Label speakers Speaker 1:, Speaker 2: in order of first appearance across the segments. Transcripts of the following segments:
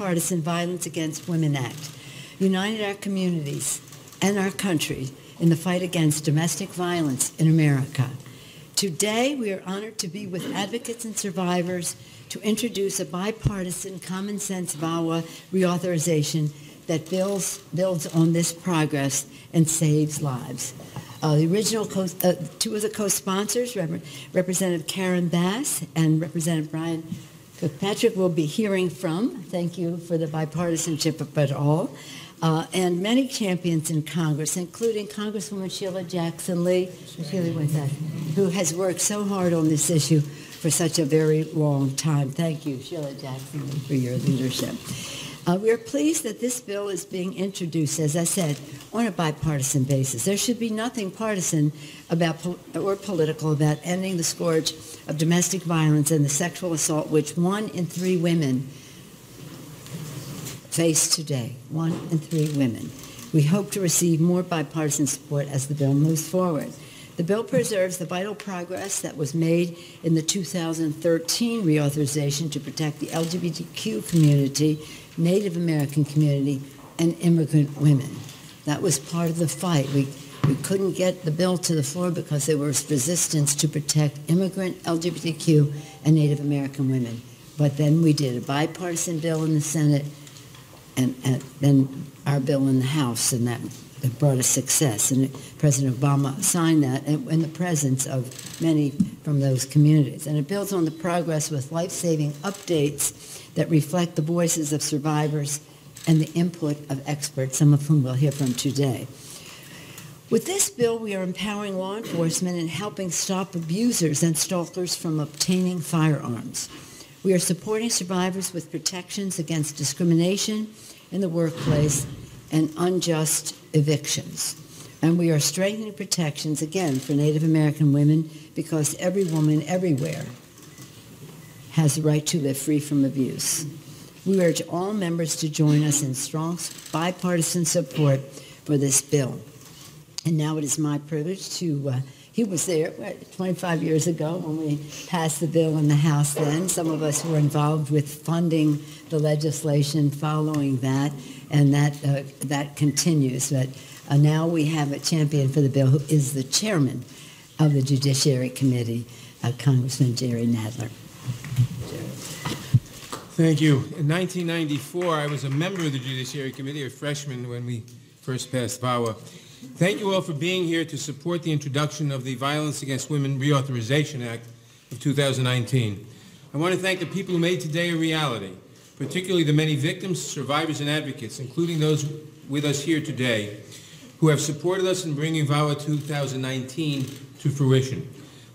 Speaker 1: bipartisan Violence Against Women Act united our communities and our country in the fight against domestic violence in America. Today, we are honored to be with advocates and survivors to introduce a bipartisan common sense VAWA reauthorization that builds, builds on this progress and saves lives. Uh, the original uh, two of the co-sponsors, Rep- Representative Karen Bass and Representative Brian Fitzpatrick, will be hearing from. Thank you for the bipartisanship of it all. Uh, and many champions in Congress, including Congresswoman Sheila Jackson Lee, Sheila that, who has worked so hard on this issue for such a very long time. Thank you, Sheila Jackson Lee, for your leadership. Uh, we are pleased that this bill is being introduced, as I said, on a bipartisan basis. There should be nothing partisan about pol- or political about ending the scourge of domestic violence and the sexual assault which one in three women face today. One in three women. We hope to receive more bipartisan support as the bill moves forward. The bill preserves the vital progress that was made in the 2013 reauthorization to protect the LGBTQ community, Native American community, and immigrant women. That was part of the fight. We, we couldn't get the bill to the floor because there was resistance to protect immigrant, LGBTQ, and Native American women. But then we did a bipartisan bill in the Senate and, and then our bill in the House, and that, that brought us success. And President Obama signed that in, the presence of many from those communities. And it builds on the progress with life-saving updates that reflect the voices of survivors and the input of experts, some of whom we'll hear from today. With this bill, we are empowering law enforcement and helping stop abusers and stalkers from obtaining firearms. We are supporting survivors with protections against discrimination in the workplace and unjust evictions. And we are strengthening protections, again, for Native American women because every woman everywhere has the right to live free from abuse. We urge all members to join us in strong bipartisan support for this bill. And now it is my privilege to, uh, he was there what, 25 years ago when we passed the bill in the House then. Some of us were involved with funding the legislation following that, and that, uh, that continues. But uh, now we have a champion for the bill who is the chairman of the Judiciary Committee, uh, Congressman Jerry Nadler.
Speaker 2: Thank you. In 1994, I was a member of the Judiciary Committee, a freshman when we first passed VAWA. Thank you all for being here to support the introduction of the Violence Against Women Reauthorization Act of 2019. I want to thank the people who made today a reality, particularly the many victims, survivors, and advocates, including those with us here today, who have supported us in bringing VAWA 2019 to fruition.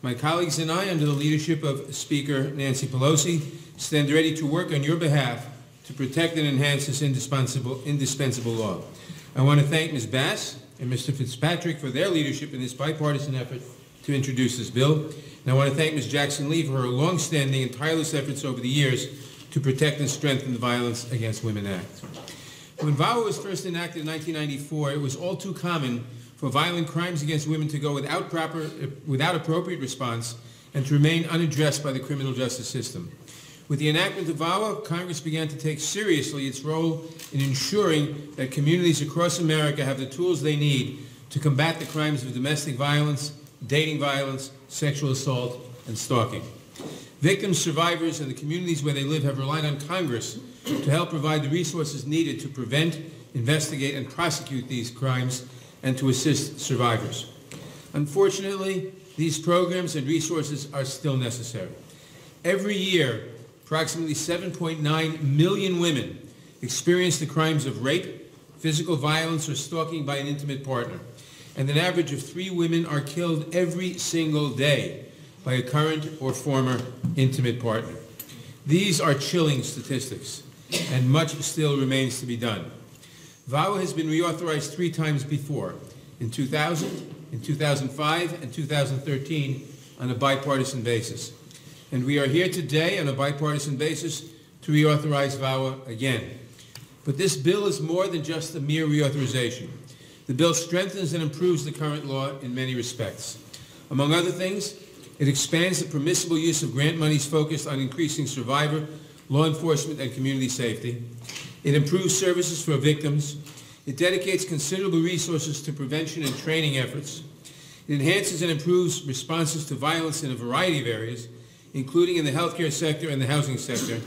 Speaker 2: My colleagues and I, under the leadership of Speaker Nancy Pelosi, stand ready to work on your behalf to protect and enhance this indispensable, indispensable law. I want to thank Ms. Bass and Mr. Fitzpatrick for their leadership in this bipartisan effort to introduce this bill. And I want to thank Ms. Jackson Lee for her longstanding and tireless efforts over the years to protect and strengthen the Violence Against Women Act. When VAWA was first enacted in 1994, it was all too common for violent crimes against women to go without, proper, without appropriate response and to remain unaddressed by the criminal justice system. With the enactment of VAWA, Congress began to take seriously its role in ensuring that communities across America have the tools they need to combat the crimes of domestic violence, dating violence, sexual assault, and stalking. Victims, survivors, and the communities where they live have relied on Congress to help provide the resources needed to prevent, investigate, and prosecute these crimes and to assist survivors. Unfortunately, these programs and resources are still necessary. Every year, approximately 7.9 million women experience the crimes of rape, physical violence, or stalking by an intimate partner. And an average of three women are killed every single day by a current or former intimate partner. These are chilling statistics, and much still remains to be done. VAWA has been reauthorized three times before, in 2000, in 2005, and 2013 on a bipartisan basis. And we are here today on a bipartisan basis to reauthorize VAWA again. But this bill is more than just a mere reauthorization. The bill strengthens and improves the current law in many respects. Among other things, it expands the permissible use of grant monies focused on increasing survivor, law enforcement, and community safety. It improves services for victims. It dedicates considerable resources to prevention and training efforts. It enhances and improves responses to violence in a variety of areas, including in the healthcare sector and the housing sector.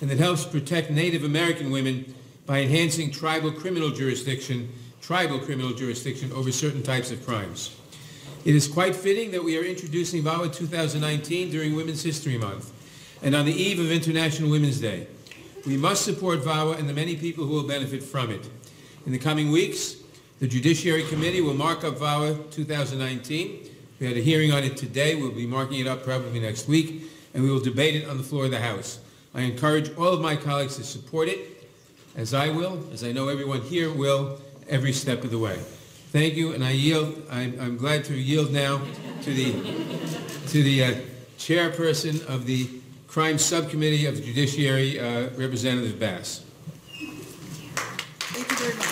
Speaker 2: And it helps protect Native American women by enhancing tribal criminal jurisdiction, tribal criminal jurisdiction over certain types of crimes. It is quite fitting that we are introducing VAWA 2019 during Women's History Month and on the eve of International Women's Day. We must support VAWA and the many people who will benefit from it. In the coming weeks, the Judiciary Committee will mark up VAWA 2019. We had a hearing on it today. We'll be marking it up probably next week, and we will debate it on the floor of the House. I encourage all of my colleagues to support it, as I will, as I know everyone here will, every step of the way. Thank you, and I yield. I'm, I'm glad to yield now to the to the uh, chairperson of the Crime Subcommittee of the Judiciary, uh, Representative Bass.
Speaker 3: Thank you very much.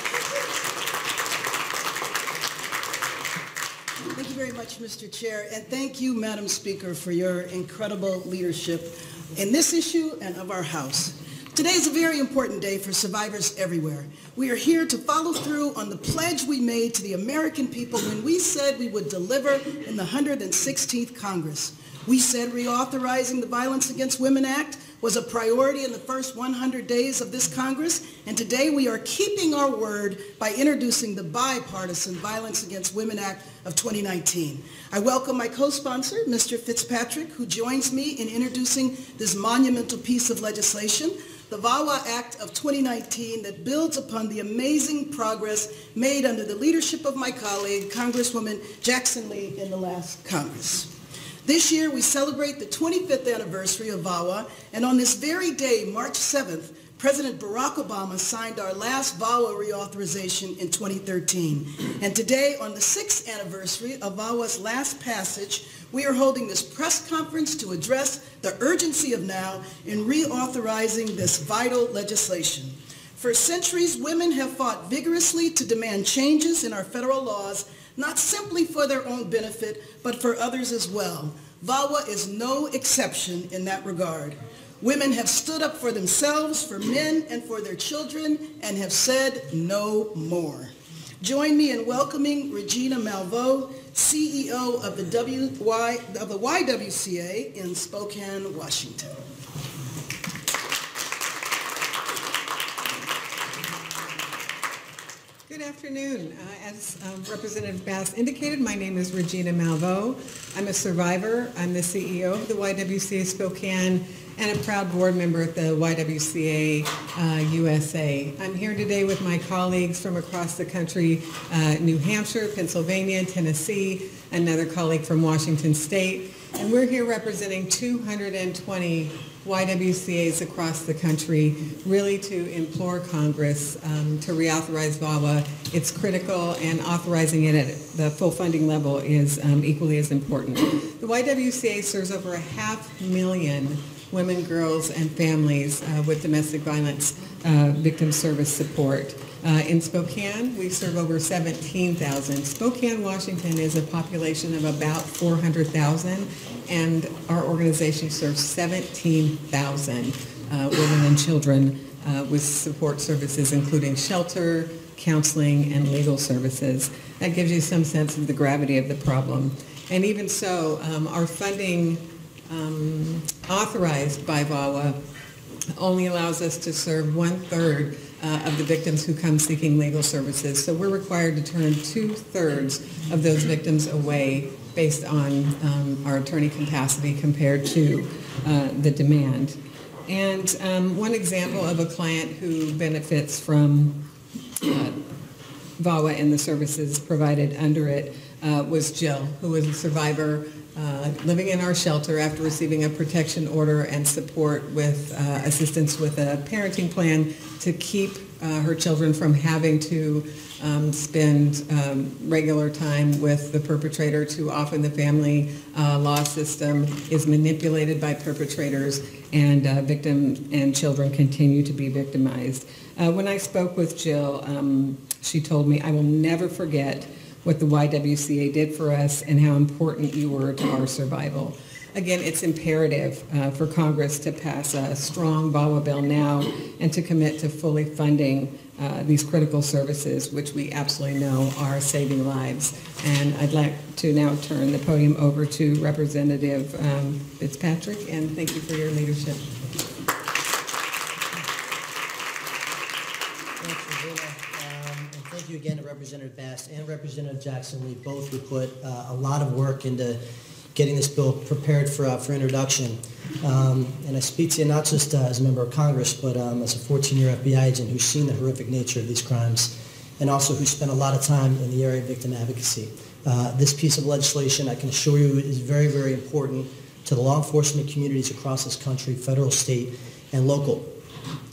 Speaker 3: Thank you very much, Mr. Chair, and thank you, Madam Speaker, for your incredible leadership in this issue and of our House. Today is a very important day for survivors everywhere. We are here to follow through on the pledge we made to the American people when we said we would deliver in the 116th Congress. We said reauthorizing the Violence Against Women Act was a priority in the first 100 days of this Congress, and today we are keeping our word by introducing the bipartisan Violence Against Women Act of 2019. I welcome my co-sponsor, Mr. Fitzpatrick, who joins me in introducing this monumental piece of legislation, the VAWA Act of 2019 that builds upon the amazing progress made under the leadership of my colleague, Congresswoman Jackson Lee, in the last Congress. This year, we celebrate the 25th anniversary of VAWA, and on this very day, March 7th, President Barack Obama signed our last VAWA reauthorization in 2013. And today, on the sixth anniversary of VAWA's last passage, we are holding this press conference to address the urgency of now in reauthorizing this vital legislation. For centuries, women have fought vigorously to demand changes in our federal laws not simply for their own benefit, but for others as well. VAWA is no exception in that regard. Women have stood up for themselves, for men, and for their children, and have said no more. Join me in welcoming Regina Malveaux, CEO of the, WY, of the YWCA in Spokane, Washington.
Speaker 4: Good afternoon. Uh, as um, Representative Bass indicated, my name is Regina Malveaux. I'm a survivor. I'm the CEO of the YWCA Spokane and a proud board member at the YWCA uh, USA. I'm here today with my colleagues from across the country, uh, New Hampshire, Pennsylvania, Tennessee, another colleague from Washington State, and we're here representing 220 YWCAs across the country really to implore Congress um, to reauthorize VAWA. It's critical and authorizing it at the full funding level is um, equally as important. The YWCA serves over a half million women, girls, and families uh, with domestic violence uh, victim service support. Uh, in Spokane, we serve over 17,000. Spokane, Washington is a population of about 400,000, and our organization serves 17,000 uh, women and children uh, with support services, including shelter, counseling, and legal services. That gives you some sense of the gravity of the problem. And even so, um, our funding um, authorized by VAWA only allows us to serve one-third uh, of the victims who come seeking legal services. So we're required to turn two-thirds of those victims away based on um, our attorney capacity compared to uh, the demand. And um, one example of a client who benefits from uh, VAWA and the services provided under it uh, was Jill, who was a survivor uh, living in our shelter after receiving a protection order and support with uh, assistance with a parenting plan to keep uh, her children from having to um, spend um, regular time with the perpetrator. Too often the family uh, law system is manipulated by perpetrators and uh, victims and children continue to be victimized. Uh, when I spoke with Jill, um, she told me, I will never forget what the YWCA did for us and how important you were to our survival. again, it's imperative uh, for Congress to pass a strong VAWA bill now and to commit to fully funding uh, these critical services, which we absolutely know are saving lives. And I'd like to now turn the podium over to Representative um, Fitzpatrick, and thank you for your leadership.
Speaker 5: Thanks, Regina. Um, And thank you again to Representative Bass and Representative Jackson Lee, both who put uh, a lot of work into getting this bill prepared for, uh, for introduction. Um, And I speak to you not just uh, as a member of Congress, but um, as a 14-year FBI agent who's seen the horrific nature of these crimes, and also who spent a lot of time in the area of victim advocacy. Uh, This piece of legislation, I can assure you, is very, very important to the law enforcement communities across this country, federal, state, and local.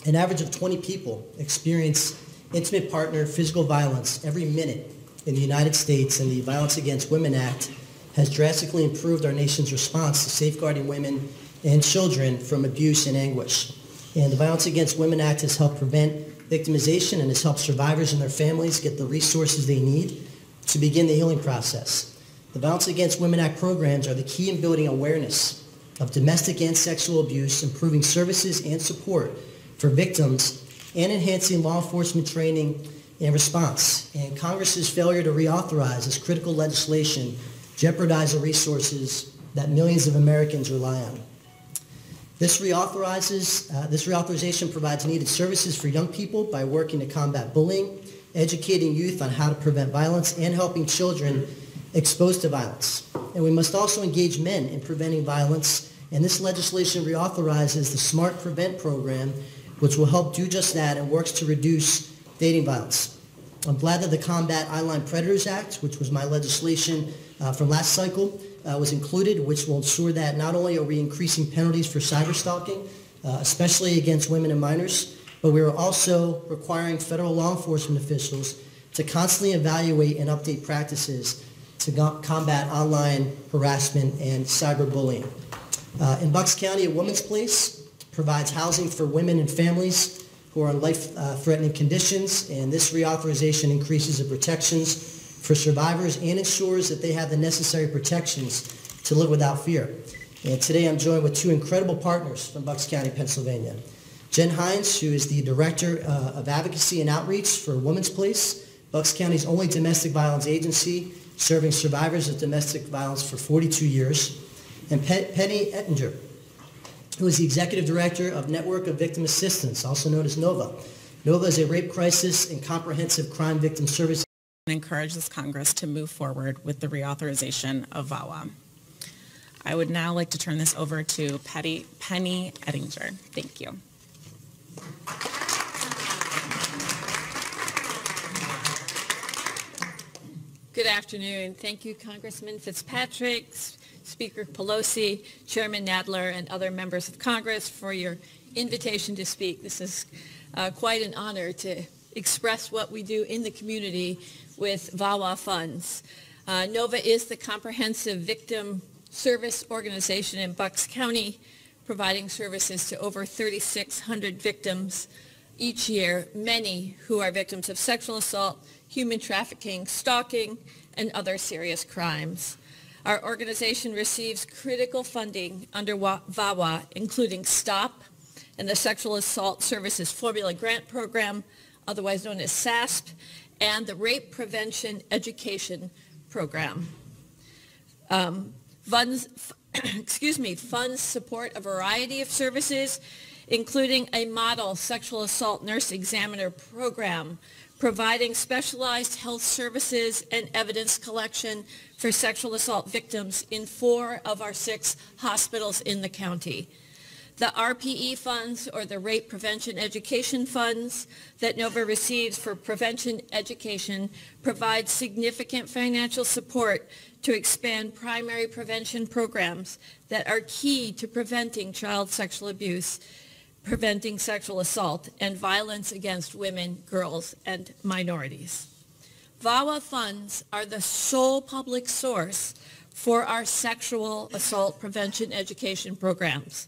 Speaker 5: An average of 20 people experience intimate partner physical violence every minute in the United States, and the Violence Against Women Act has drastically improved our nation's response to safeguarding women and children from abuse and anguish. And the Violence Against Women Act has helped prevent victimization and has helped survivors and their families get the resources they need to begin the healing process. The Violence Against Women Act programs are the key in building awareness of domestic and sexual abuse, improving services and support for victims, and enhancing law enforcement training and response. And Congress's failure to reauthorize this critical legislation jeopardizes the resources that millions of Americans rely on. This reauthorizes, uh, this reauthorization provides needed services for young people by working to combat bullying, educating youth on how to prevent violence, and helping children exposed to violence. And we must also engage men in preventing violence, and this legislation reauthorizes the SMART Prevent program, which will help do just that and works to reduce dating violence. I'm glad that the Combat Online Predators Act, which was my legislation uh, from last cycle, uh, was included, which will ensure that not only are we increasing penalties for cyberstalking, uh, especially against women and minors, but we are also requiring federal law enforcement officials to constantly evaluate and update practices to combat online harassment and cyberbullying. Uh, in Bucks County, a woman's place provides housing for women and families who are in life-threatening conditions, and this reauthorization increases the protections for survivors and ensures that they have the necessary protections to live without fear. And today I'm joined with two incredible partners from Bucks County, Pennsylvania. Jen Hines, who is the Director uh, of Advocacy and Outreach for Women's Place, Bucks County's only domestic violence agency, serving survivors of domestic violence for 42 years. And Pe- Penny Ettinger, who is the Executive Director of Network of Victim Assistance, also known as NOVA. NOVA is a rape crisis and comprehensive crime victim service
Speaker 6: and encourage this Congress to move forward with the reauthorization of VAWA. I would now like to turn this over to Patty, Penny Ettinger. Thank you.
Speaker 7: Good afternoon. Thank you, Congressman Fitzpatrick, Speaker Pelosi, Chairman Nadler, and other members of Congress for your invitation to speak. This is uh, quite an honor to express what we do in the community with VAWA funds. Uh, NOVA is the comprehensive victim service organization in Bucks County, providing services to over 3,600 victims each year, many who are victims of sexual assault, human trafficking, stalking, and other serious crimes. Our organization receives critical funding under VAWA, including STOP and the Sexual Assault Services Formula Grant Program, otherwise known as SASP, and the Rape Prevention Education Program. Um, funds, excuse me, funds support a variety of services, including a model sexual assault nurse examiner program, providing specialized health services and evidence collection for sexual assault victims in four of our six hospitals in the county. The RPE funds, or the Rape Prevention Education Funds, that NOVA receives for prevention education provide significant financial support to expand primary prevention programs that are key to preventing child sexual abuse, preventing sexual assault, and violence against women, girls, and minorities. VAWA funds are the sole public source for our sexual assault prevention education programs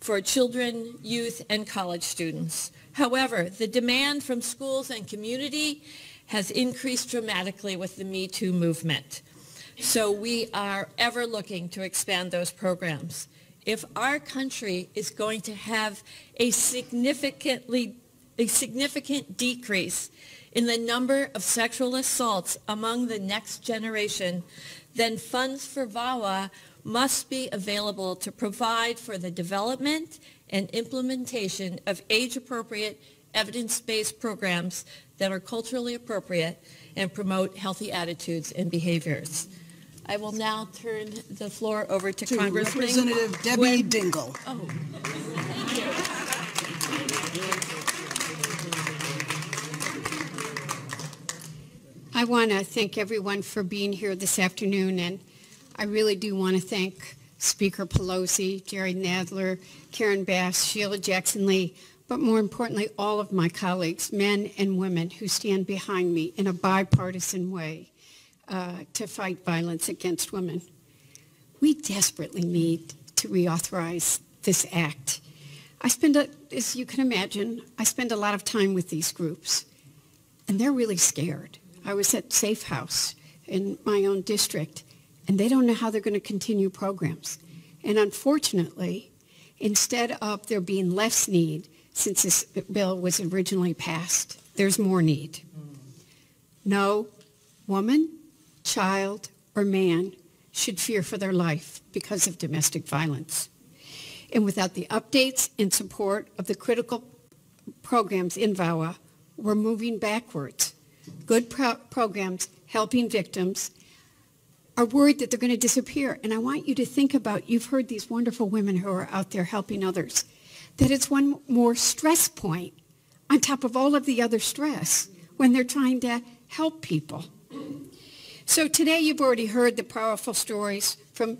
Speaker 7: for children, youth, and college students. However, the demand from schools and community has increased dramatically with the Me Too movement. So we are ever looking to expand those programs. If our country is going to have a significantly, a significant decrease in the number of sexual assaults among the next generation, then funds for VAWA must be available to provide for the development and implementation of age-appropriate, evidence-based programs that are culturally appropriate and promote healthy attitudes and behaviors. I will now turn the floor over to
Speaker 3: To
Speaker 7: Congressman.
Speaker 3: Representative Debbie
Speaker 7: Gwen-
Speaker 3: Dingell.
Speaker 7: Oh,
Speaker 8: I want to thank everyone for being here this afternoon, and I really do want to thank Speaker Pelosi, Jerry Nadler, Karen Bass, Sheila Jackson Lee, but more importantly, all of my colleagues, men and women who stand behind me in a bipartisan way uh, to fight violence against women. We desperately need to reauthorize this act. I spend, a, as you can imagine, I spend a lot of time with these groups, and they're really scared. I was at Safe House in my own district, and they don't know how they're going to continue programs. And unfortunately, instead of there being less need since this bill was originally passed, there's more need. No woman, child, or man should fear for their life because of domestic violence. And without the updates and support of the critical programs in VAWA, we're moving backwards. Good pro- programs helping victims are worried that they're going to disappear. And I want you to think about, you've heard these wonderful women who are out there helping others, that it's one more stress point on top of all of the other stress when they're trying to help people. So today you've already heard the powerful stories from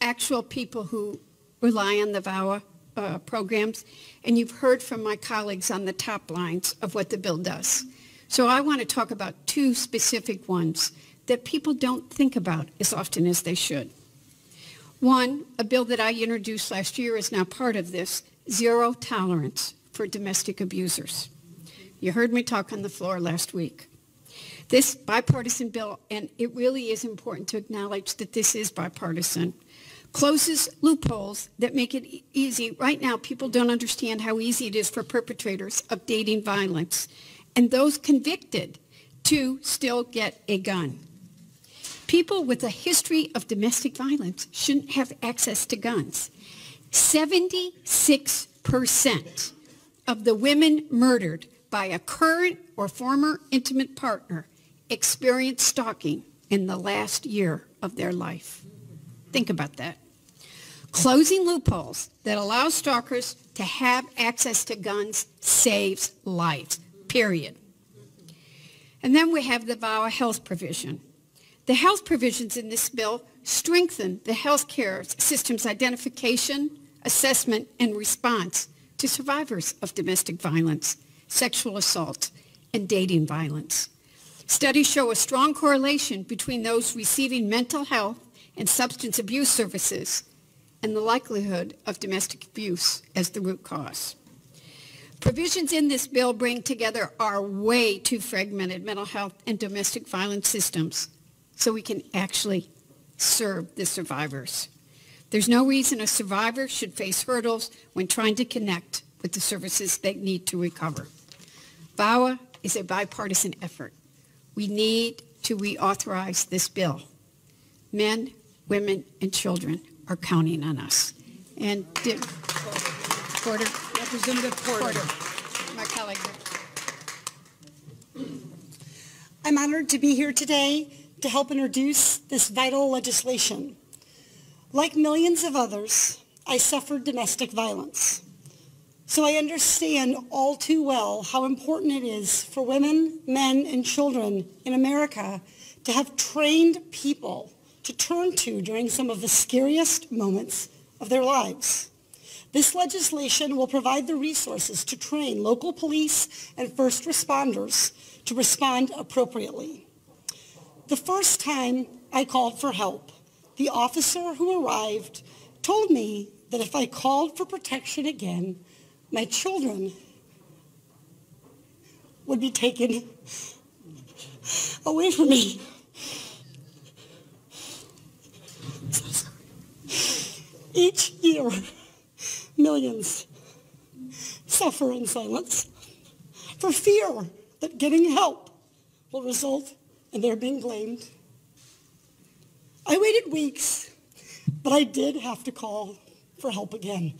Speaker 8: actual people who rely on the VAWA uh, programs, and you've heard from my colleagues on the top lines of what the bill does. So I want to talk about two specific ones that people don't think about as often as they should. One, a bill that I introduced last year is now part of this, zero tolerance for domestic abusers. You heard me talk on the floor last week. This bipartisan bill, and it really is important to acknowledge that this is bipartisan, closes loopholes that make it easy. Right now, people don't understand how easy it is for perpetrators of dating violence and those convicted to still get a gun. People with a history of domestic violence shouldn't have access to guns. 76% of the women murdered by a current or former intimate partner experienced stalking in the last year of their life. Think about that. Closing loopholes that allow stalkers to have access to guns saves lives, period. And then we have the VAWA health provision. The health provisions in this bill strengthen the health care system's identification, assessment, and response to survivors of domestic violence, sexual assault, and dating violence. Studies show a strong correlation between those receiving mental health and substance abuse services and the likelihood of domestic abuse as the root cause. Provisions in this bill bring together our way too fragmented mental health and domestic violence systems so we can actually serve the survivors. There's no reason a survivor should face hurdles when trying to connect with the services they need to recover. VAWA is a bipartisan effort. We need to reauthorize this bill. Men, women, and children are counting on us. And Di- Porter,
Speaker 3: Representative Porter.
Speaker 8: my colleague.
Speaker 9: I'm honored to be here today to help introduce this vital legislation. Like millions of others, I suffered domestic violence. So I understand all too well how important it is for women, men, and children in America to have trained people to turn to during some of the scariest moments of their lives. This legislation will provide the resources to train local police and first responders to respond appropriately. The first time I called for help, the officer who arrived told me that if I called for protection again, my children would be taken away from me. Each year, millions suffer in silence for fear that getting help will result in their being blamed. I waited weeks, but I did have to call for help again.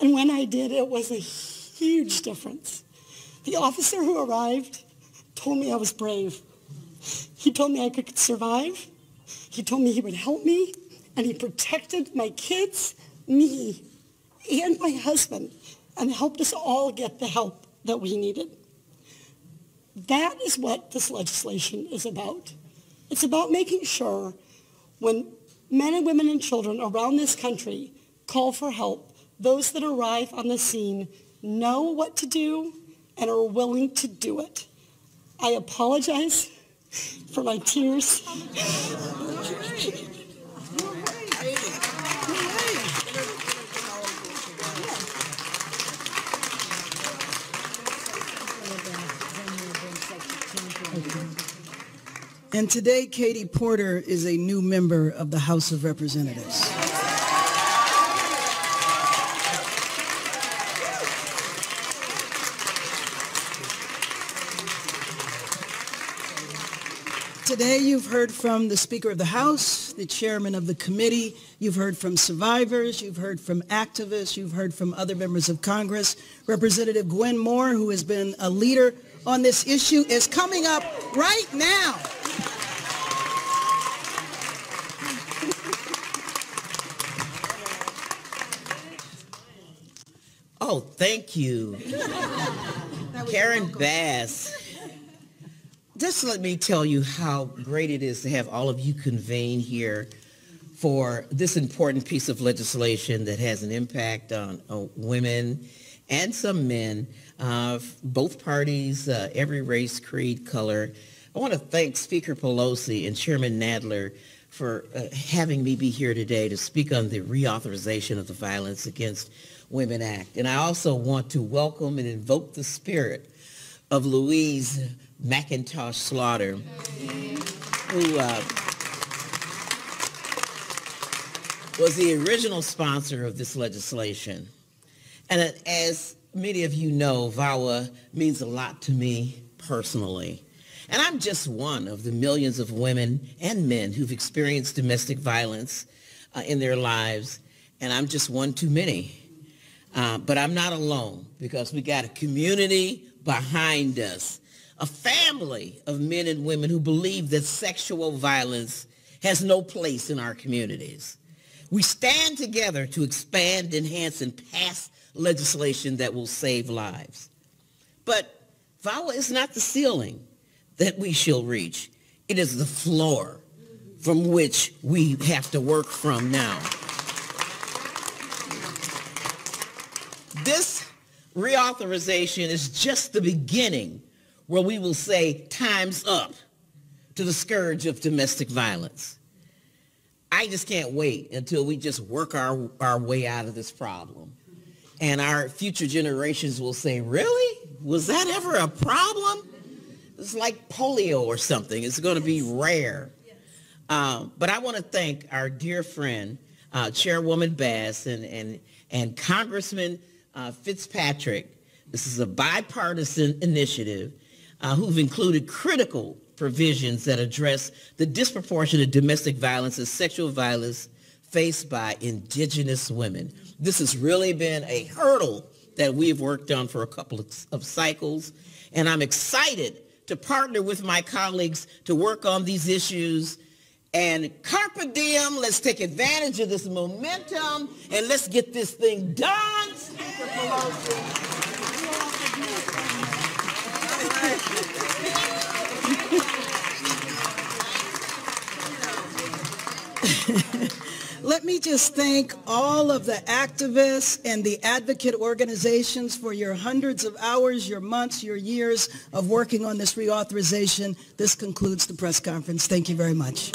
Speaker 9: And when I did, it was a huge difference. The officer who arrived told me I was brave. He told me I could survive. He told me he would help me, and he protected my kids, me, and my husband, and helped us all get the help that we needed. That is what this legislation is about. It's about making sure when men and women and children around this country call for help, those that arrive on the scene know what to do and are willing to do it. I apologize for my tears.
Speaker 3: And today, Katie Porter is a new member of the House of Representatives. Today, you've heard from the Speaker of the House, the Chairman of the committee, you've heard from survivors, you've heard from activists, you've heard from other members of Congress. Representative Gwen Moore, who has been a leader on this issue, is coming up right now.
Speaker 10: Oh, thank you. Karen Bass. Just let me tell you how great it is to have all of you convene here for this important piece of legislation that has an impact on women and some men, uh, both parties, uh, every race, creed, color. I want to thank Speaker Pelosi and Chairman Nadler for uh, having me be here today to speak on the reauthorization of the Violence Against Women Act. And I also want to welcome and invoke the spirit of Louise McIntosh Slaughter, who uh, was the original sponsor of this legislation. And as many of you know, VAWA means a lot to me personally. And I'm just one of the millions of women and men who've experienced domestic violence uh, in their lives, and I'm just one too many. Uh, but I'm not alone because we got a community behind us, a family of men and women who believe that sexual violence has no place in our communities. We stand together to expand, enhance, and pass legislation that will save lives. But VAWA is not the ceiling that we shall reach. It is the floor from which we have to work from now. This reauthorization is just the beginning where we will say time's up to the scourge of domestic violence. I just can't wait until we just work our, our way out of this problem. And our future generations will say, really? Was that ever a problem? It's like polio or something. It's going to be rare. Um, but I want to thank our dear friend, uh, Chairwoman Bass and, and, and Congressman uh, Fitzpatrick. This is a bipartisan initiative uh, who've included critical provisions that address the disproportionate domestic violence and sexual violence faced by indigenous women. This has really been a hurdle that we've worked on for a couple of, of cycles, and I'm excited to partner with my colleagues to work on these issues and carpe diem, let's take advantage of this momentum and let's get this thing done.
Speaker 3: Let me just thank all of the activists and the advocate organizations for your hundreds of hours, your months, your years of working on this reauthorization. This concludes the press conference. Thank you very much.